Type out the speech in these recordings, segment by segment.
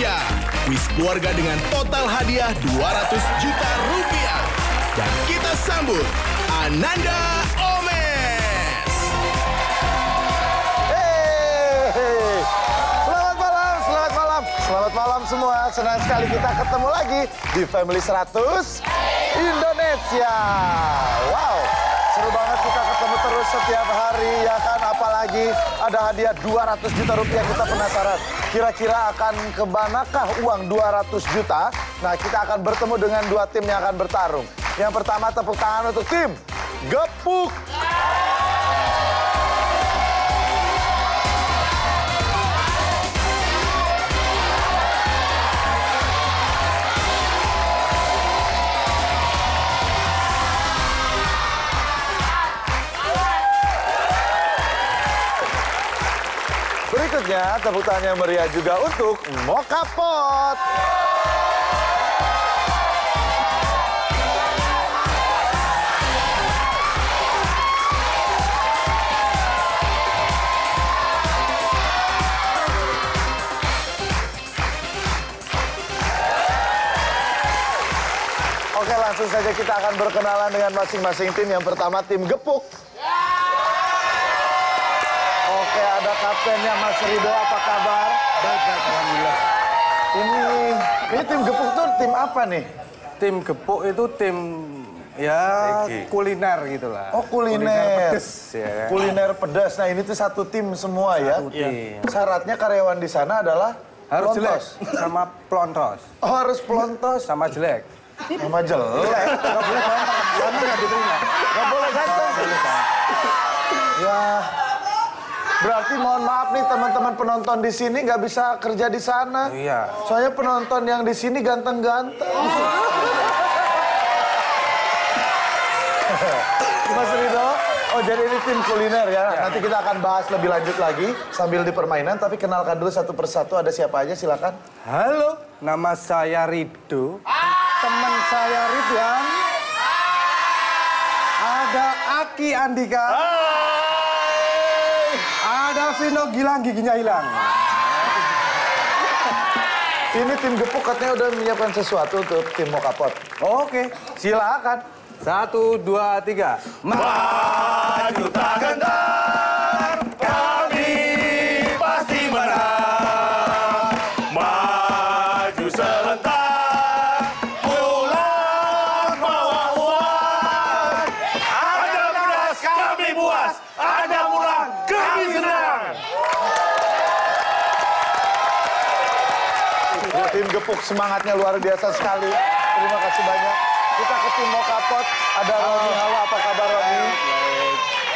Indonesia. Kuis keluarga dengan total hadiah 200 juta rupiah. Dan kita sambut Ananda Omes. Hey, selamat malam, selamat malam, selamat malam semua. Senang sekali kita ketemu lagi di Family 100 Indonesia. Wow, seru banget kita ketemu terus setiap hari ya kan. Apalagi ada hadiah 200 juta rupiah kita penasaran. Kira-kira akan ke manakah uang 200 juta? Nah kita akan bertemu dengan dua tim yang akan bertarung. Yang pertama tepuk tangan untuk tim Gepuk. Berikutnya tepuk tangan meriah juga untuk Mokapot. Oke langsung saja kita akan berkenalan dengan masing-masing tim. Yang pertama tim Gepuk. Oke, ada kaptennya Mas Rido, apa kabar? Baik, baik, Alhamdulillah. Ini, ini tim gepuk tuh tim apa nih? Tim gepuk itu tim ya kuliner gitu lah. Oh, kuliner. pedes ya. Kuliner pedas. Nah, ini tuh satu tim semua ya. Satu tim. Syaratnya karyawan di sana adalah Harus jelek pelontos. sama plontos Oh, harus pelontos. sama jelek. Sama jelek. Enggak boleh ganteng, karena nggak diterima. Nggak boleh ganteng. Ya, berarti mohon maaf nih teman-teman penonton di sini nggak bisa kerja di sana. Iya. Soalnya penonton yang di sini ganteng-ganteng. Mas Rido, oh jadi ini tim kuliner ya. Nanti kita akan bahas lebih lanjut lagi sambil di permainan. Tapi kenalkan dulu satu persatu ada siapa aja silakan. Halo, nama saya Rido. Teman saya Ridwan. Ada Aki Andika. Vino Gilang giginya hilang. Ini tim gepuk katanya udah menyiapkan sesuatu untuk tim Mokapot. Oke, Silakan. satu, dua, tiga. Maju tak Semangatnya luar biasa sekali. Terima kasih banyak. Kita ke tim Mokapot. Ada Roni. Halo, apa kabar Roni?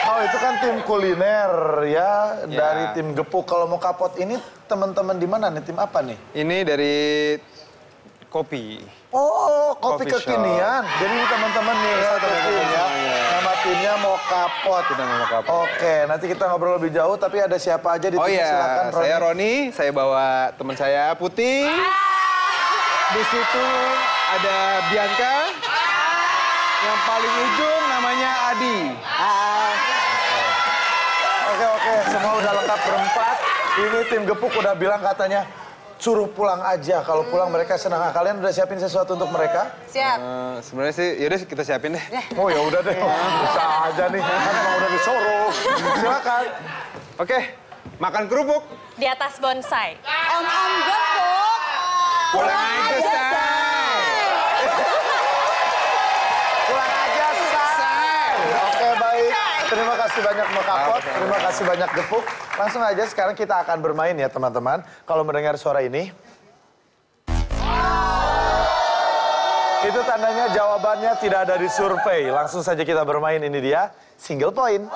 Oh, itu kan tim kuliner ya, dari tim gepuk. Kalau Mokapot ini teman-teman di mana nih? Tim apa nih? Ini dari kopi. Oh, kopi, Coffee shop. kekinian. Jadi ini teman-teman nih, satu tim ya. Nama timnya Mokapot. Kita mau Mokapot. Oke, nanti kita ngobrol lebih jauh. Tapi ada siapa aja di Oh tim? iya, Silakan, Roni. saya Roni, saya bawa teman saya Putih. Di situ ada Bianca. Yang paling ujung namanya Adi. Oke oke, semua udah lengkap berempat. Ini tim gepuk udah bilang katanya suruh pulang aja. Kalau pulang mereka senang. Ah, Kalian udah siapin sesuatu untuk mereka? Siap. Eh, Sebenarnya sih, yaudah kita siapin deh. Oh ya udah deh, bisa aja nih. Kan emang udah disuruh. Silakan. Oke, makan kerupuk. Di atas bonsai. Om-om gepuk. Pulang aja, say. Pulang aja, say. Oke baik. Terima kasih banyak Mokapot, terima kasih banyak Gepuk. Langsung aja sekarang kita akan bermain ya teman-teman. Kalau mendengar suara ini. Itu tandanya jawabannya tidak ada di survei. Langsung saja kita bermain ini dia single point.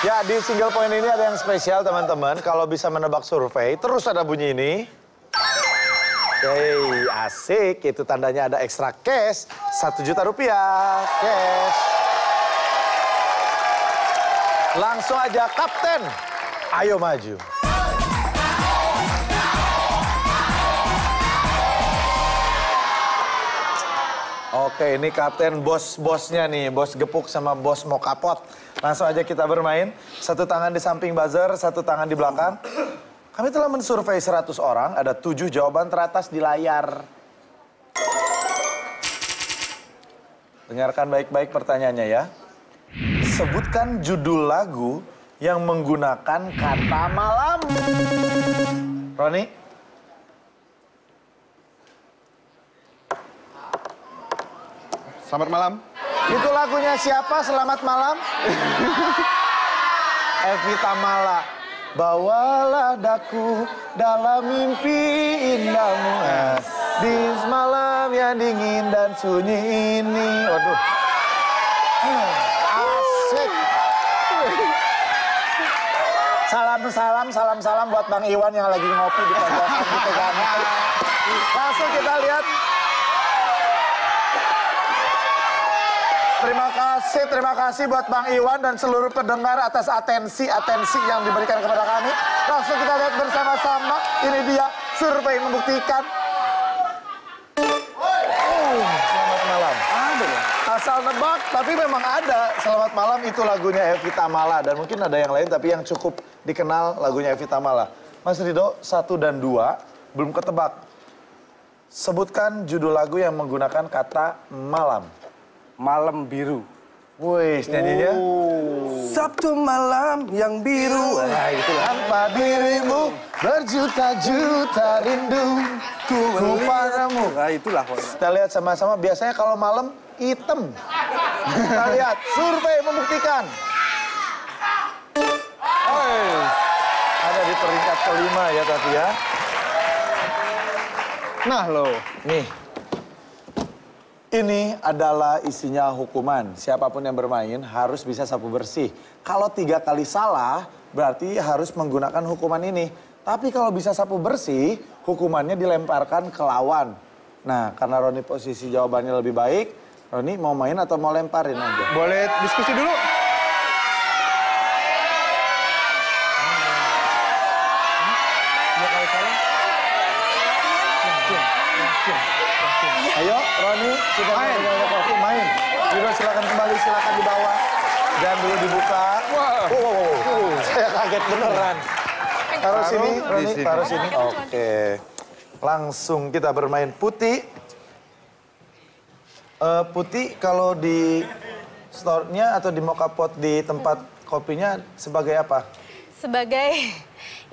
Ya, di single point ini ada yang spesial teman-teman. Kalau bisa menebak survei, terus ada bunyi ini. Oke, asik. Itu tandanya ada ekstra cash. Satu juta rupiah cash. Langsung aja, Kapten. Ayo maju. Oke, ini kapten bos-bosnya nih, bos gepuk sama bos mau kapot. Langsung aja kita bermain. Satu tangan di samping buzzer, satu tangan di belakang. Kami telah mensurvei 100 orang, ada 7 jawaban teratas di layar. Dengarkan baik-baik pertanyaannya ya. Sebutkan judul lagu yang menggunakan kata malam. Roni? Selamat malam. Itu lagunya siapa? Selamat malam. Evita Mala. Bawalah daku dalam mimpi indahmu Di malam yang dingin dan sunyi ini Waduh Asik Salam salam salam salam buat Bang Iwan yang lagi ngopi di pojokan gitu kan Langsung kita lihat Terima kasih, terima kasih buat Bang Iwan dan seluruh pendengar atas atensi-atensi yang diberikan kepada kami. Langsung kita lihat bersama-sama. Ini dia survei membuktikan. Uh, selamat malam. Ya? Asal nebak, tapi memang ada. Selamat malam itu lagunya Evita Mala. Dan mungkin ada yang lain, tapi yang cukup dikenal lagunya Evita Mala. Mas Rido, satu dan dua, belum ketebak. Sebutkan judul lagu yang menggunakan kata malam. Malam biru. Wih, nyanyinya. Sabtu malam yang biru. Nah, itu. Tanpa dirimu berjuta-juta rindu ku padamu. Nah, itulah. Kita lihat sama-sama, biasanya kalau malam hitam. Kita lihat, survei membuktikan. Oh, ada di peringkat kelima ya tapi ya. Nah lo. Nih, ini adalah isinya hukuman. Siapa pun yang bermain harus bisa sapu bersih. Kalau tiga kali salah, berarti harus menggunakan hukuman ini. Tapi kalau bisa sapu bersih, hukumannya dilemparkan ke lawan. Nah, karena Roni posisi jawabannya lebih baik, Roni mau main atau mau lemparin aja? Boleh diskusi dulu? Ayo, Roni, kita main. Oke, main. Juga silakan kembali, silakan di bawah. Jangan dulu dibuka. Wow, wow, wow. Saya kaget beneran. Taruh sini, Roni, sini. taruh sini. Oke. Langsung kita bermain putih. Eh, putih kalau di store-nya atau di mocha pot di tempat kopinya sebagai apa? Sebagai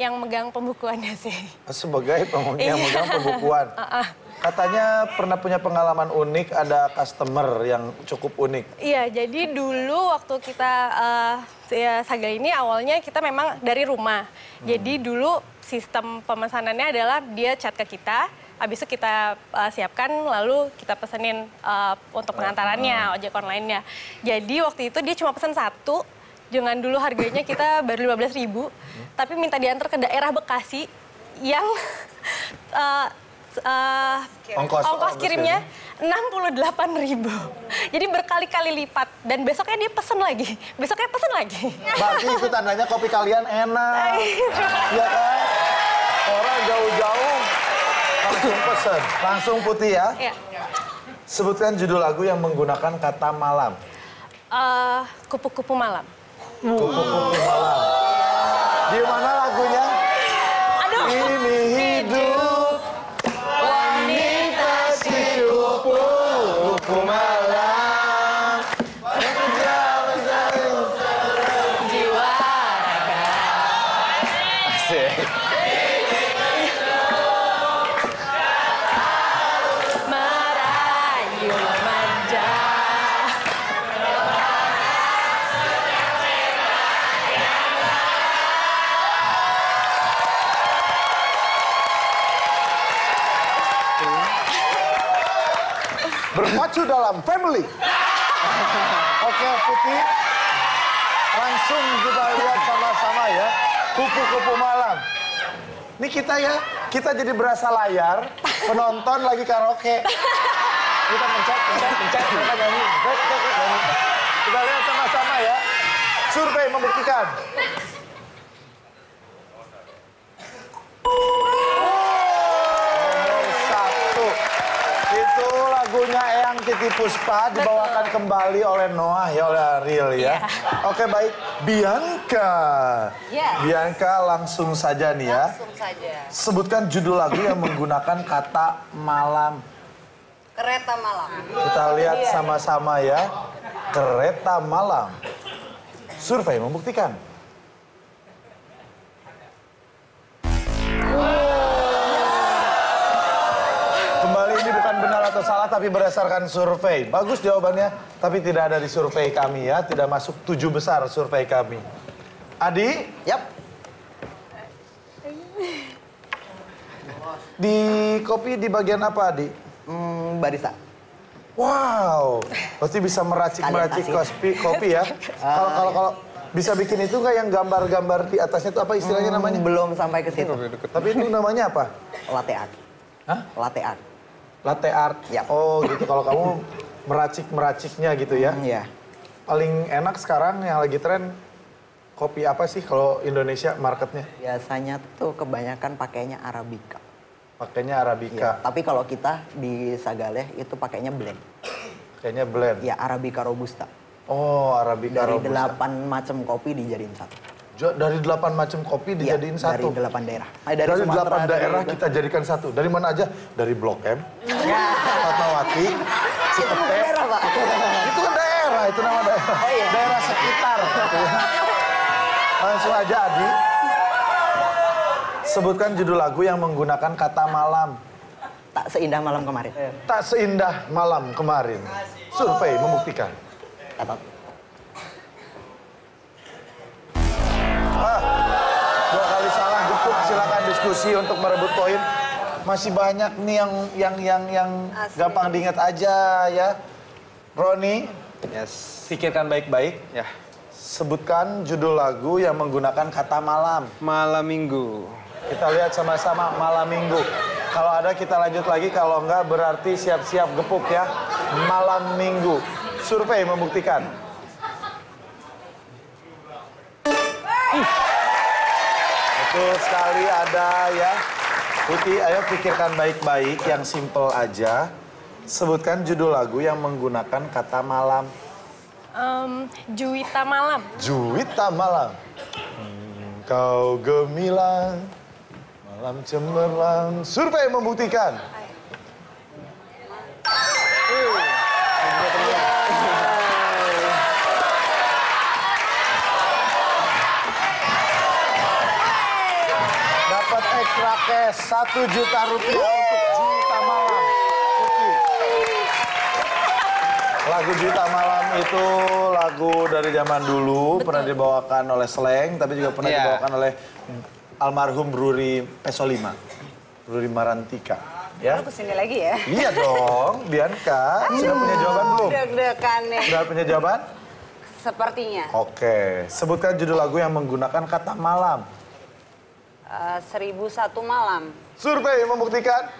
yang megang pembukuannya sih. Sebagai yang Iya. megang pembukuan. Ah, ah. Katanya pernah punya pengalaman unik, ada customer yang cukup unik. Iya, jadi dulu waktu kita eh, ya, Saga ini awalnya kita memang dari rumah. Jadi dulu sistem pemesanannya adalah dia chat ke kita, habis itu kita eh, siapkan lalu kita pesenin eh, untuk pengantarannya ojek online-nya. Jadi waktu itu dia cuma pesan satu, dengan dulu harganya kita baru 15.000 ribu, tapi minta diantar ke daerah Bekasi yang eh, eh, Ongkos- ongkos kirimnya 68.000 ribu. Jadi berkali-kali lipat. Dan besoknya dia pesen lagi. Besoknya pesen lagi. Berarti itu tandanya kopi kalian enak. Iya kan? Orang jauh-jauh langsung pesen. Langsung putih ya. ya. Sebutkan judul lagu yang menggunakan kata malam. Eh, kupu-kupu malam. Kupu-kupu malam. Di mana Berpacu dalam family. Oke, Putih. Langsung kita lihat sama-sama ya. Kupu-kupu malam. Ini kita ya, kita jadi berasa layar, penonton lagi karaoke. Kita nyanyi. Pencet, pencet, pencet, nyanyi. Kita lihat sama-sama ya. Survei membuktikan. Nomor satu. Itu lagunya Eyang Titi Puspa dibawakan kembali oleh Noah ya oleh Ariel ya. Iya. Oke baik, Bianca. Yes. Bianca langsung saja nih ya. Langsung saja. Sebutkan judul lagu yang menggunakan kata malam. Kereta malam. Kita lihat sama-sama ya. Kereta malam. Survei membuktikan. Kembali atau salah tapi berdasarkan survei. Bagus jawabannya, tapi tidak ada di survei kami ya. Tidak masuk tujuh besar survei kami. Adi, Yap. di kopi di bagian apa Adi? Hmm, barista. Wow, pasti bisa meracik-meracik kopi, kopi ya. Kalau kalau kalau bisa bikin itu nggak yang gambar-gambar di atasnya itu apa istilahnya namanya? Belum sampai ke situ. Tapi itu namanya apa? Latte art. Hah? Latte art. Latte art. Ya. Oh gitu. Kalau kamu meracik-meraciknya gitu ya. Iya. Paling enak sekarang yang lagi tren kopi apa sih kalau Indonesia marketnya? Biasanya tuh kebanyakan pakainya arabica. Pakainya arabica. Tapi kalau kita di Sagaleh itu pakainya blend. Kayaknya blend. Ya arabica robusta. Oh, arabica Dari robusta. delapan macam kopi dijadiin satu. Jo- Dari delapan macam kopi Iya, dijadiin satu. Dari delapan daerah. Eh, Dari, Sumatera, delapan dari- daerah kita jadikan satu. Dari mana aja? Dari Blok M, Fatmawati, Cipete. daerah, Pak. Itu kan daerah, itu nama daerah. Oh, iya. Daerah sekitar. Langsung aja Adi. Sebutkan judul lagu yang menggunakan kata malam. Tak seindah malam kemarin. Tak seindah malam kemarin. Survei membuktikan. Catat. Diskusi untuk merebut poin. Masih banyak nih yang yang yang yang Asli. gampang diingat aja ya. Roni, Yes. pikirkan baik-baik. Ya. Sebutkan judul lagu yang menggunakan kata malam. Malam minggu. Kita lihat sama-sama malam minggu. Kalau ada kita lanjut lagi, kalau enggak berarti siap-siap gepuk ya. Malam minggu. Survei membuktikan. Betul sekali ada ya. Putih, ayo pikirkan baik-baik yang simple aja. Sebutkan judul lagu yang menggunakan kata malam. Em, Juwita Malam. Juwita malam. Hmm, Kau gemilang, malam cemerlang. Survei membuktikan. Dapat cash satu juta rupiah untuk Juwita Malam. Lagu Juta Malam itu lagu dari zaman dulu, pernah dibawakan oleh Slang, tapi juga pernah Iya. dibawakan oleh almarhum Bruri Peso 5. Bruri Marantika. Ya? Aku ke sini lagi ya. Iya dong, Bianca. Sudah punya jawaban belum? Deg-degan nih. Sudah punya jawaban? Sepertinya. Oke, sebutkan judul lagu yang menggunakan kata malam. Seribu satu malam. Survei membuktikan.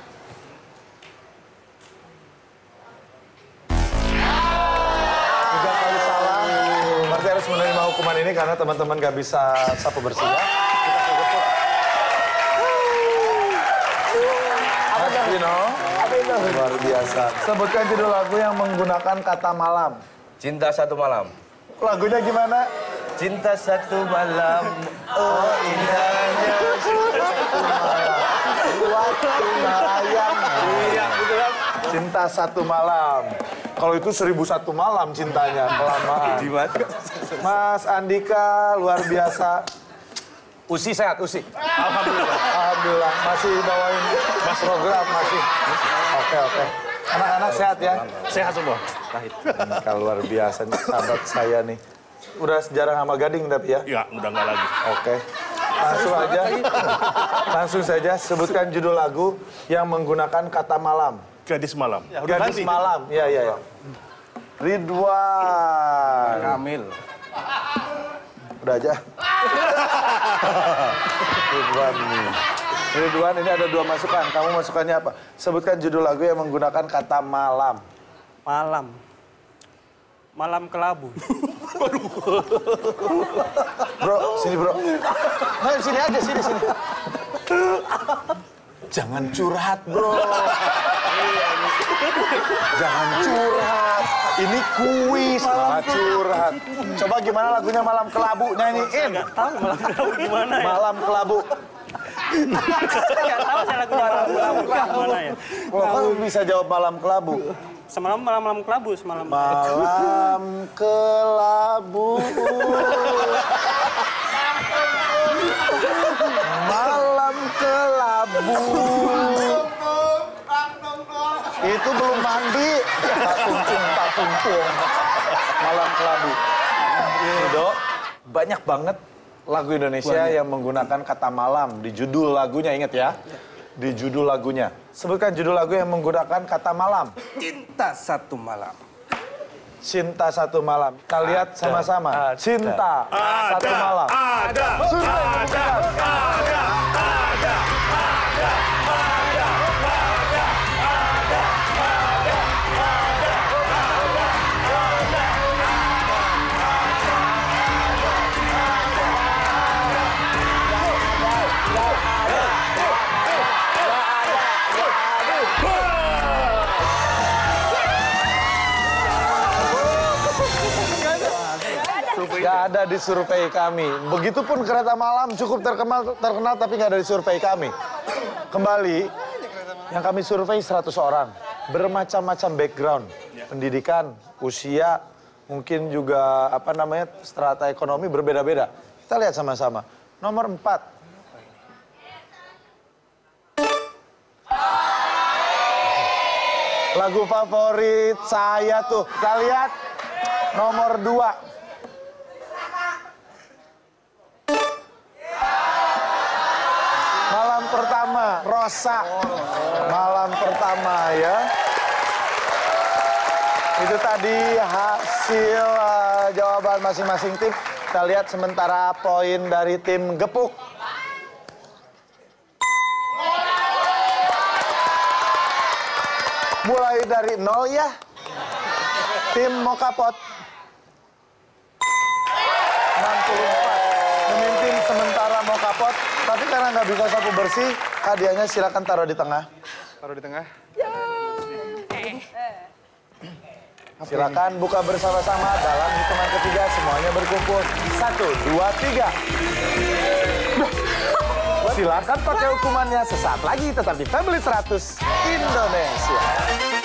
Tiga kali salah. Berarti harus menerima hukuman ini karena teman-teman gak bisa sapu bersih ya. Kita ke gepuk. Mas Vino. Luar biasa. Sebutkan judul lagu yang menggunakan kata malam. Cinta satu malam. Lagunya gimana? Cinta satu malam. Oh indahnya satu malam. Waktu melayang. Iya, betul kan? Cinta satu malam. Kalau itu seribu satu malam cintanya, kelamaan. Mas Andika, luar biasa. Usi sehat, Usi. Alhamdulillah. Alhamdulillah, masih bawain mas program, masih. Oke, oke. Anak-anak sehat ya? Sehat semua. Andika luar biasa, nih, sahabat saya nih. Udah jarang sama Gading tapi ya? Ya, udah nggak lagi. Oke. Langsung aja. Langsung saja sebutkan judul lagu yang menggunakan kata malam. Gadis malam. Gadis malam. Iya, iya, iya. Ridwan. Kamil. Udah aja. Ridwan nih. Ridwan ini ada dua masukan. Kamu masukannya apa? Sebutkan judul lagu yang menggunakan kata malam. Malam. Malam kelabu. Bro, sini bro. Nah, sini aja, sini, sini. Jangan curhat, bro. Jangan curhat. Ini kuis, malah curhat. Coba gimana lagunya Malam Kelabu nyanyiin. Tahu malam kelabu gimana ya? Malam Kelabu. Nggak tahu saya lagunya malam kelabu gimana ya? Kok bisa jawab Malam Kelabu? Semalam malam malam kelabu semalam. Malam Kelabu. Malam Kelabu. Itu belum mandi. Tak tak tuncung. Malam Kelabu. Dok, banyak banget lagu Indonesia yang menggunakan kata malam di judul lagunya, inget ya? Di judul lagunya. Sebutkan judul lagu yang menggunakan kata malam. Cinta satu malam. Cinta satu malam. Kita lihat sama-sama. Cinta satu malam. Ada. Membuktikan. Gak ada di survei kami. Begitupun kereta malam cukup terkenal, terkenal tapi nggak ada di survei kami. Kembali, yang kami survei 100 orang. Bermacam-macam background. Pendidikan, usia, mungkin juga apa namanya strata ekonomi berbeda-beda. Kita lihat sama-sama. Nomor 4. Lagu favorit saya tuh. Kita lihat nomor 2. Rosa. Malam pertama ya. Itu tadi hasil eh, jawaban masing-masing tim. Kita lihat sementara poin dari tim Gepuk. Mulai dari nol ya. Tim Mokapot. 64. Memimpin sementara Mokapot. Tapi karena nggak bisa sapu bersih, hadiahnya silakan taruh di tengah. Taruh di tengah. Silakan buka bersama-sama dalam hitungan ketiga semuanya berkumpul. Satu, dua, tiga. Silakan pakai hukumannya sesaat lagi tetap di Family 100 Indonesia.